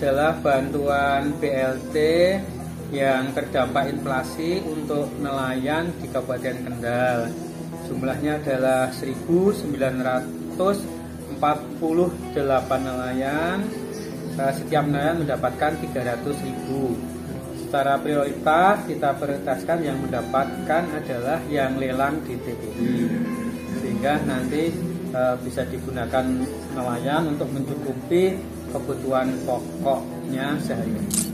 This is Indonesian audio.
adalah bantuan BLT yang terdampak inflasi untuk nelayan di Kabupaten Kendal. Jumlahnya adalah 1.948 nelayan. Eh, setiap nelayan mendapatkan 300.000. Secara prioritas kita prioritaskan yang mendapatkan adalah yang lelang di TPI sehingga nanti e, bisa digunakan nelayan untuk mencukupi kebutuhan pokoknya sehari-hari.